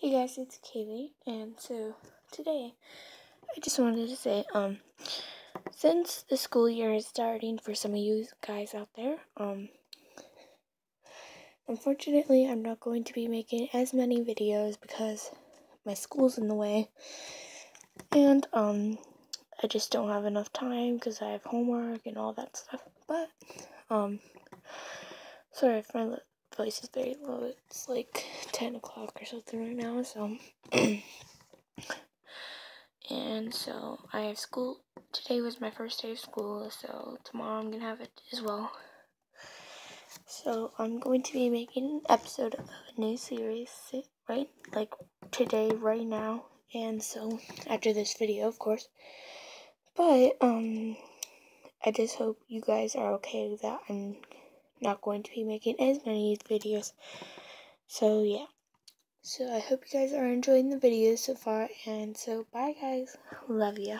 Hey guys, it's Kailey, and so today I just wanted to say, um, since the school year is starting for some of you guys out there, um, unfortunately I'm not going to be making as many videos because my school's in the way, and, um, I just don't have enough time because I have homework and all that stuff, but, um, sorry if my voice is very low. It's like 10 o'clock or something right now, so. and so I have school. Today was my first day of school, so tomorrow I'm gonna have it as well. So I'm going to be making an episode of a new series, right? Like today, right now. And so after this video, of course. But, um, I just hope you guys are okay with that I'm not going to be making as many videos. So yeah. So I hope you guys are enjoying the videos so far. And so bye guys. Love ya.